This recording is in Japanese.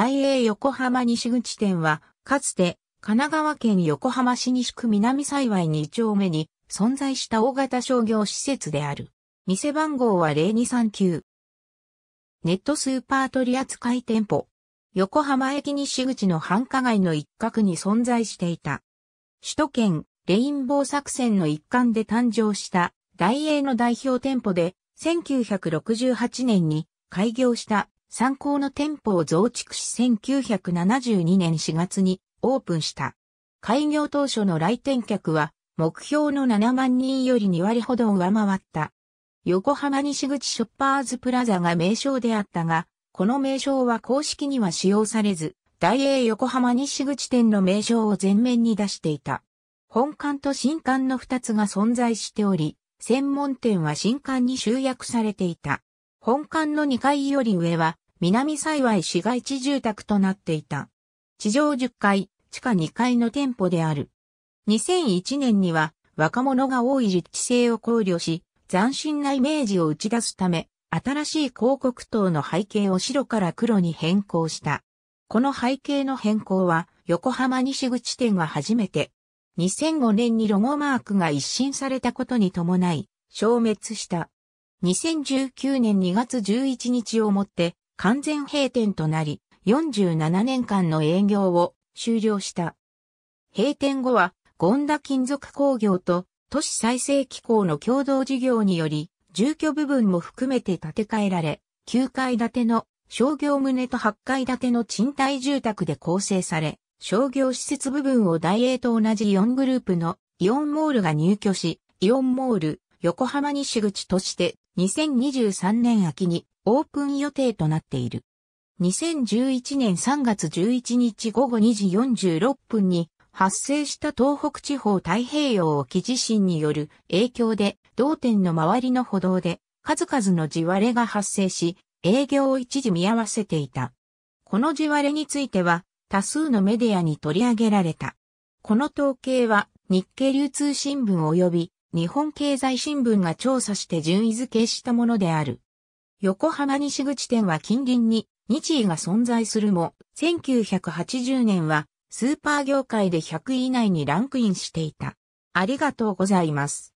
大英横浜西口店は、かつて神奈川県横浜市西区南幸に2丁目に存在した大型商業施設である。店番号は0239。ネットスーパー取扱店舗。横浜駅西口の繁華街の一角に存在していた。首都圏レインボー作戦の一環で誕生した大英の代表店舗で1968年に開業した参考の店舗を増築し1972年4月にオープンした。開業当初の来店客は目標の7万人より2割ほど上回った。横浜西口ショッパーズプラザが名称であったが、この名称は公式には使用されず、大英横浜西口店の名称を前面に出していた。本館と新館の二つが存在しており、専門店は新館に集約されていた。本館の2階より上は、南幸い市街地住宅となっていた。地上10階、地下2階の店舗である。2001年には、若者が多い実地性を考慮し、斬新なイメージを打ち出すため、新しい広告塔の背景を白から黒に変更した。この背景の変更は、横浜西口店が初めて、2005年にロゴマークが一新されたことに伴い、消滅した。2019年2月11日をもって完全閉店となり、47年間の営業を終了した。閉店後は、ゴンダ金属工業と都市再生機構の共同事業により、住居部分も含めて建て替えられ、9階建ての商業棟と8階建ての賃貸住宅で構成され、商業施設部分を大英と同じイオングループのイオンモールが入居し、イオンモール横浜西口として2023年秋にオープン予定となっている。2011年3月11日午後2時46分に発生した東北地方太平洋沖地震による影響で、同店の周りの歩道で数々の地割れが発生し、営業を一時見合わせていた。この地割れについては、多数のメディアに取り上げられた。この統計は、日経流通新聞及び日本経済新聞が調査して順位付けしたものである。横浜西口店は近隣に日位が存在するも、1980年はスーパー業界で100位以内にランクインしていた。ありがとうございます。